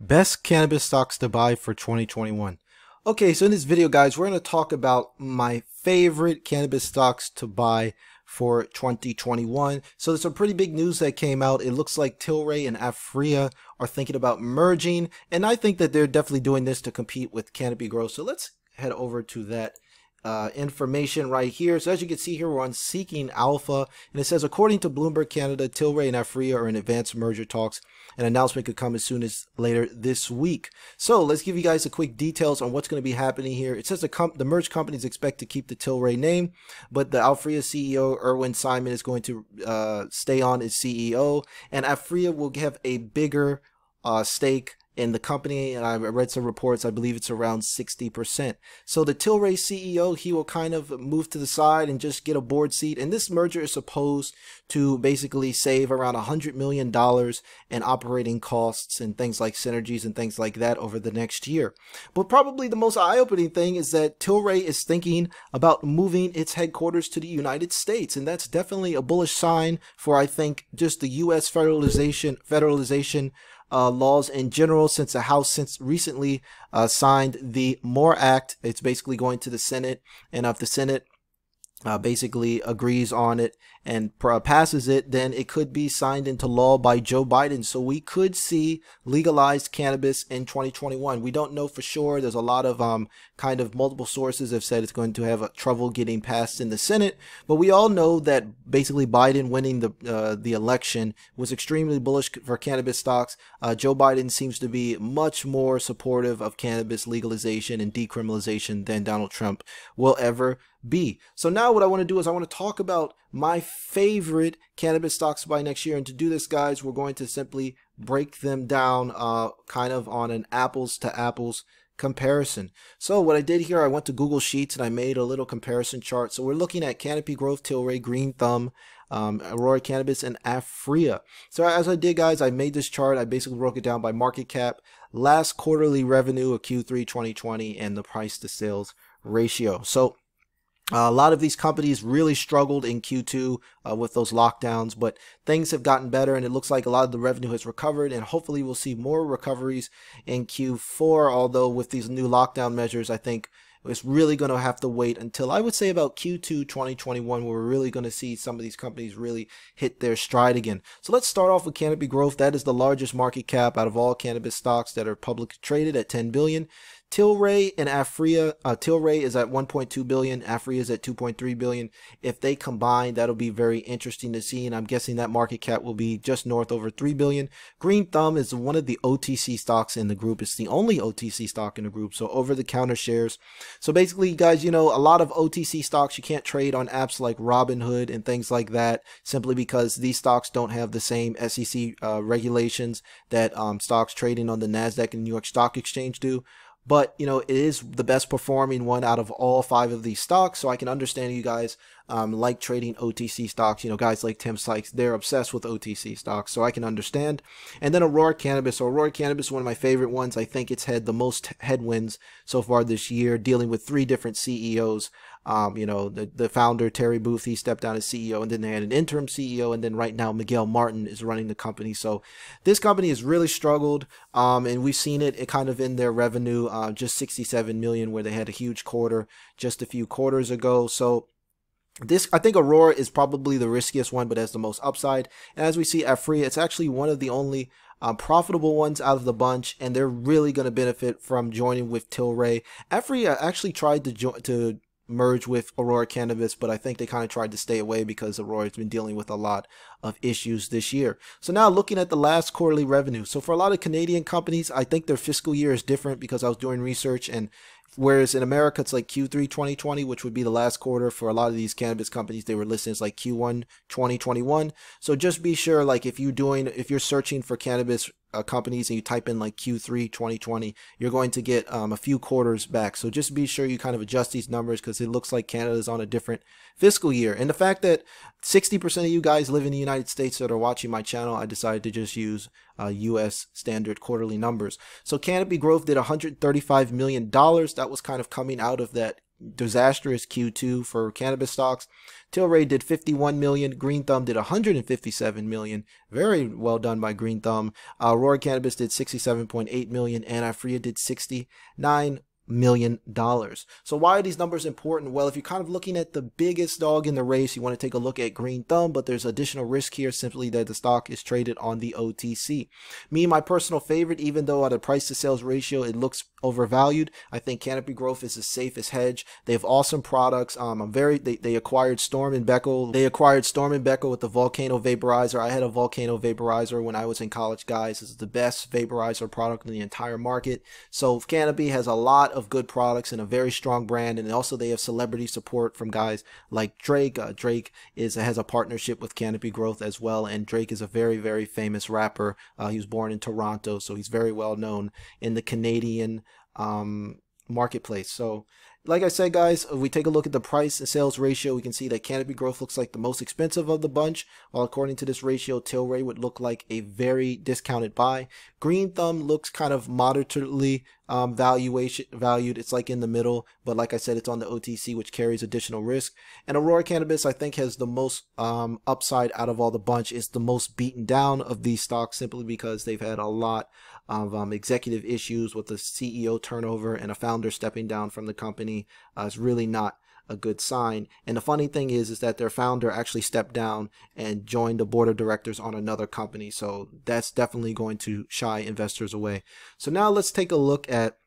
Best cannabis stocks to buy for 2021. Okay, so in this video, guys, we're going to talk about my favorite cannabis stocks to buy for 2021. So there's some pretty big news that came out. It looks like Tilray and Aphria are thinking about merging, and I think that they're definitely doing this to compete with Canopy Growth. So let's head over to that uh, information right here. So as you can see here, we're on Seeking Alpha, and it says, according to Bloomberg Canada, Tilray and Aphria are in advanced merger talks. An announcement could come as soon as later this week. So let's give you guys a quick details on what's going to be happening here. It says the, the merged companies expect to keep the Tilray name, but the Aphria CEO, Irwin Simon, is going to uh, stay on as CEO, and Aphria will have a bigger uh, stake in the company, and I read some reports, I believe it's around 60%. So the Tilray CEO, he will kind of move to the side and just get a board seat. And this merger is supposed to basically save around $100 million in operating costs and things like synergies and things like that over the next year. But probably the most eye-opening thing is that Tilray is thinking about moving its headquarters to the United States. And that's definitely a bullish sign for, I think, just the U.S. federalization, federalization uh, laws in general since the House since recently uh, signed the MORE Act. It's basically going to the Senate, and if the Senate uh, basically agrees on it and passes it, then it could be signed into law by Joe Biden. So we could see legalized cannabis in 2021. We don't know for sure. There's a lot of um, kind of multiple sources have said it's going to have trouble getting passed in the Senate, but we all know that basically Biden winning the uh, the election was extremely bullish for cannabis stocks. Uh, Joe Biden seems to be much more supportive of cannabis legalization and decriminalization than Donald Trump will ever be. So now what I want to do is I want to talk about my favorite cannabis stocks to buy next year. And to do this, guys, we're going to simply break them down uh, kind of on an apples to apples comparison. So what I did here, I went to Google Sheets and I made a little comparison chart. So we're looking at Canopy Growth, Tilray, Green Thumb, um, Aurora Cannabis, and Aphria. So as I did, guys, I made this chart. I basically broke it down by market cap, last quarterly revenue of Q3 2020, and the price to sales ratio. So uh, a lot of these companies really struggled in Q2 uh, with those lockdowns, but things have gotten better and it looks like a lot of the revenue has recovered and hopefully we'll see more recoveries in Q4. Although with these new lockdown measures, I think it's really going to have to wait until I would say about Q2 2021 where we're really going to see some of these companies really hit their stride again. So let's start off with Canopy Growth. That is the largest market cap out of all cannabis stocks that are publicly traded at 10 billion. Tilray and Aphria, uh, Tilray is at 1.2 billion, Aphria is at 2.3 billion. If they combine, that'll be very interesting to see, and I'm guessing that market cap will be just north over 3 billion. Green Thumb is one of the OTC stocks in the group. It's the only OTC stock in the group, so over the counter shares. So basically, guys, you know, a lot of OTC stocks you can't trade on apps like Robinhood and things like that, simply because these stocks don't have the same SEC uh, regulations that um, stocks trading on the NASDAQ and New York Stock Exchange do but you know it is the best performing one out of all five of these stocks so i can understand you guys um, like trading otc stocks. You know guys like tim sykes they're obsessed with otc stocks so i can understand. And then aurora cannabis. So aurora cannabis is one of my favorite ones. I think it's had the most headwinds so far this year dealing with three different ceos um, you know, the, the founder, Terry Booth, he stepped down as CEO, and then they had an interim CEO, and then right now Miguel Martin is running the company. So this company has really struggled, um, and we've seen it, it kind of in their revenue, uh, just 67 million, where they had a huge quarter just a few quarters ago. So this, I think Aurora is probably the riskiest one, but has the most upside. And as we see Aphria, it's actually one of the only um, profitable ones out of the bunch, and they're really going to benefit from joining with Tilray. Aphria actually tried to join to merge with Aurora Cannabis, but I think they kind of tried to stay away because Aurora's been dealing with a lot of issues this year. So now looking at the last quarterly revenue. So for a lot of Canadian companies, I think their fiscal year is different because I was doing research and Whereas in America, it's like Q3 2020, which would be the last quarter for a lot of these cannabis companies. They were listed as like Q1 2021. So just be sure, like if you're doing, if you're searching for cannabis uh, companies and you type in like Q3 2020, you're going to get um, a few quarters back. So just be sure you kind of adjust these numbers because it looks like Canada is on a different fiscal year. And the fact that 60% of you guys live in the United States that are watching my channel, I decided to just use uh, US standard quarterly numbers. So Canopy Growth did $135 million. That was kind of coming out of that disastrous Q2 for cannabis stocks. Tilray did 51 million. Green Thumb did 157 million. Very well done by Green Thumb. Uh, Aurora Cannabis did 67.8 million, and Aphria did 69 million dollars. So why are these numbers important? Well, if you're kind of looking at the biggest dog in the race, you want to take a look at Green Thumb, but there's additional risk here simply that the stock is traded on the OTC. Me, my personal favorite, even though at a price to sales ratio it looks overvalued, I think Canopy Growth is the safest hedge. They have awesome products. Um, I'm very they, they acquired Storz and Bickel. They acquired Storz and Bickel with the Volcano Vaporizer. I had a Volcano Vaporizer when I was in college, guys. This is the best vaporizer product in the entire market. So Canopy has a lot of good products and a very strong brand, and also they have celebrity support from guys like Drake. Uh, Drake is has a partnership with Canopy Growth as well, and Drake is a very very famous rapper. Uh, he was born in Toronto, so he's very well known in the Canadian um, marketplace. So like I said, guys, if we take a look at the price and sales ratio, we can see that Canopy Growth looks like the most expensive of the bunch, while according to this ratio, Tilray would look like a very discounted buy. Green Thumb looks kind of moderately um, valuation valued. It's like in the middle, but like I said, it's on the OTC, which carries additional risk. And Aurora Cannabis, I think, has the most um, upside out of all the bunch. It's the most beaten down of these stocks simply because they've had a lot of um, executive issues with the CEO turnover and a founder stepping down from the company uh, is really not a good sign. And the funny thing is, is that their founder actually stepped down and joined the board of directors on another company. So that's definitely going to shy investors away. So now let's take a look at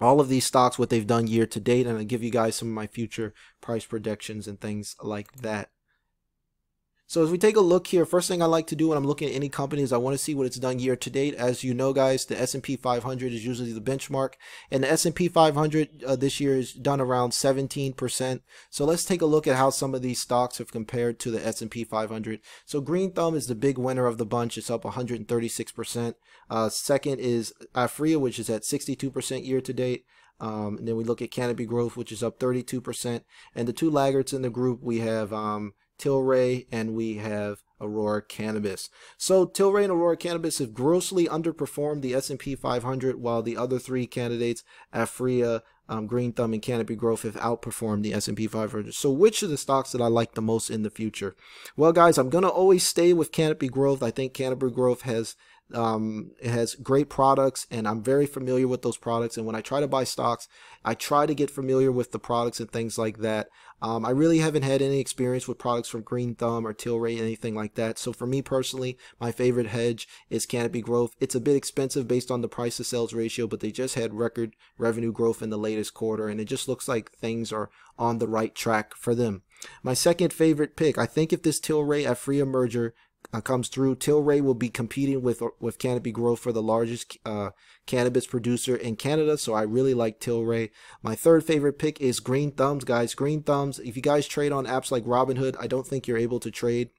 all of these stocks, what they've done year to date, and I'll give you guys some of my future price predictions and things like that. So as we take a look here, first thing I like to do when I'm looking at any company is I want to see what it's done year to date. As you know, guys, the S&P 500 is usually the benchmark, and the S&P 500 uh, this year is done around 17%. So let's take a look at how some of these stocks have compared to the S&P 500. So Green Thumb is the big winner of the bunch. It's up 136%. Uh, second is Aphria, which is at 62% year to date. Um, and then we look at Canopy Growth, which is up 32%. And the two laggards in the group, we have um, Tilray, and we have Aurora Cannabis. So Tilray and Aurora Cannabis have grossly underperformed the S&P 500, while the other three candidates, Aphria, um, Green Thumb, and Canopy Growth, have outperformed the S&P 500. So which of the stocks that I like the most in the future? Well, guys, I'm gonna always stay with Canopy Growth. I think Canopy Growth has um, it has great products, and I'm very familiar with those products. And when I try to buy stocks, I try to get familiar with the products and things like that. Um, I really haven't had any experience with products from Green Thumb or Tilray, anything like that. So for me personally, my favorite hedge is Canopy Growth. It's a bit expensive based on the price to sales ratio, but they just had record revenue growth in the latest quarter, and it just looks like things are on the right track for them. My second favorite pick, I think if this Tilray Aphria merger uh, comes through. Tilray will be competing with with Canopy Growth for the largest uh, cannabis producer in Canada. So I really like Tilray. My third favorite pick is Green Thumbs, guys. Green Thumbs. If you guys trade on apps like Robinhood, I don't think you're able to trade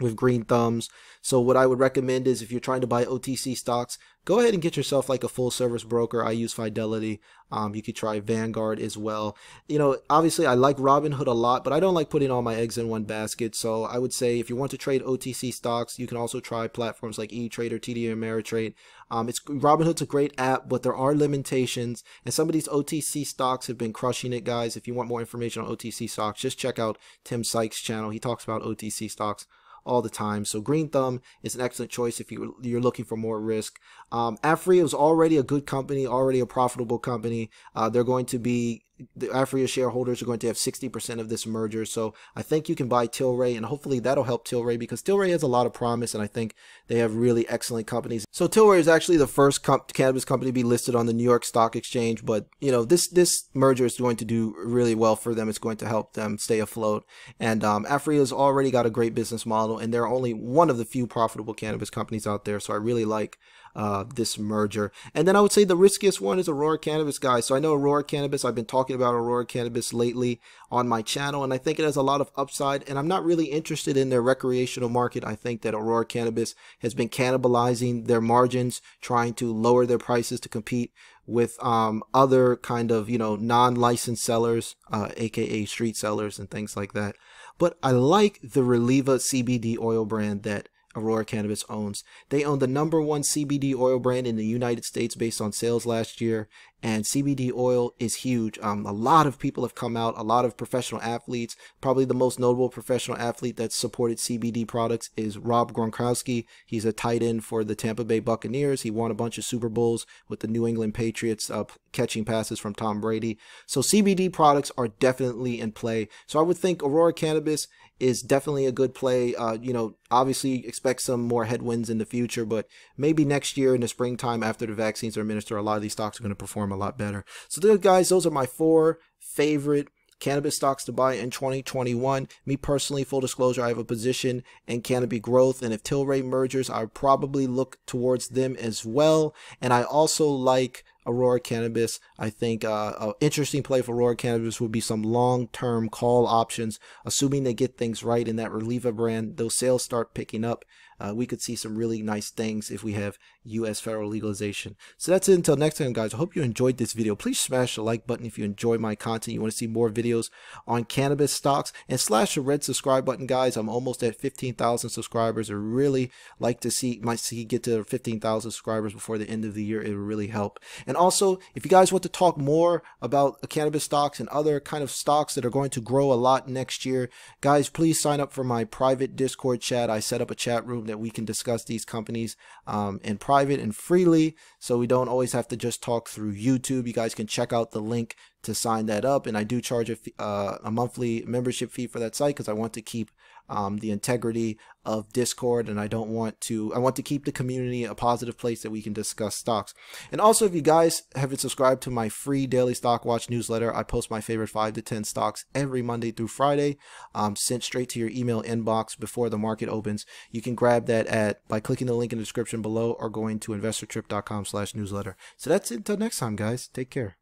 with green thumbs. So what I would recommend is if you're trying to buy OTC stocks, go ahead and get yourself like a full service broker. I use Fidelity. Um, you could try Vanguard as well. You know, obviously I like Robinhood a lot, but I don't like putting all my eggs in one basket. So I would say if you want to trade OTC stocks, you can also try platforms like eTrade or TD Ameritrade. Um, it's Robinhood's a great app, but there are limitations, and some of these OTC stocks have been crushing it, guys. If you want more information on OTC stocks, just check out Tim Sykes' channel. He talks about OTC stocks all the time. So Green Thumb is an excellent choice if you, you're looking for more risk. Um, Aphria is already a good company, already a profitable company. Uh, they're going to be the Aphria shareholders are going to have 60% of this merger. So I think you can buy Tilray and hopefully that'll help Tilray because Tilray has a lot of promise and I think they have really excellent companies. So Tilray is actually the first com cannabis company to be listed on the New York Stock Exchange, but you know, this this merger is going to do really well for them. It's going to help them stay afloat. And um, Aphria has already got a great business model and they're only one of the few profitable cannabis companies out there. So I really like uh, this merger. And then I would say the riskiest one is Aurora Cannabis, guys. So I know Aurora Cannabis, I've been talking about Aurora Cannabis lately on my channel, and I think it has a lot of upside. And I'm not really interested in their recreational market. I think that Aurora Cannabis has been cannibalizing their margins, trying to lower their prices to compete with um, other kind of, you know, non-licensed sellers, uh, aka street sellers and things like that. But I like the Reliva CBD oil brand that Aurora Cannabis owns. They own the number one CBD oil brand in the United States based on sales last year, and CBD oil is huge. Um, a lot of people have come out, a lot of professional athletes. Probably the most notable professional athlete that's supported CBD products is Rob Gronkowski. He's a tight end for the Tampa Bay Buccaneers. He won a bunch of Super Bowls with the New England Patriots, uh, catching passes from Tom Brady. So CBD products are definitely in play. So I would think Aurora Cannabis is definitely a good play. Uh, you know, obviously expect some more headwinds in the future, but maybe next year in the springtime after the vaccines are administered, a lot of these stocks are going to perform a lot better. So, there, guys, those are my four favorite cannabis stocks to buy in 2021. Me personally, full disclosure, I have a position in Canopy Growth, and if Tilray mergers, I probably look towards them as well. And I also like Aurora Cannabis. I think uh, an interesting play for Aurora Cannabis would be some long-term call options, assuming they get things right in that Reliva brand. Those sales start picking up. Uh, we could see some really nice things if we have U.S. federal legalization. So that's it until next time, guys. I hope you enjoyed this video. Please smash the like button if you enjoy my content. You want to see more videos on cannabis stocks and slash the red subscribe button, guys. I'm almost at 15,000 subscribers. I really like to see my see get to 15,000 subscribers before the end of the year. It would really help. And and also, if you guys want to talk more about cannabis stocks and other kind of stocks that are going to grow a lot next year, guys, please sign up for my private Discord chat. I set up a chat room that we can discuss these companies um, in private and freely, so we don't always have to just talk through YouTube. You guys can check out the link to sign that up, and I do charge a, uh, a monthly membership fee for that site because I want to keep um, the integrity of Discord, and I don't want to. I want to keep the community a positive place that we can discuss stocks. And also, if you guys haven't subscribed to my free daily stock watch newsletter, I post my favorite five to ten stocks every Monday through Friday, um, sent straight to your email inbox before the market opens. You can grab that at by clicking the link in the description below or going to investortrip.com/newsletter. So that's it. Until next time, guys. Take care.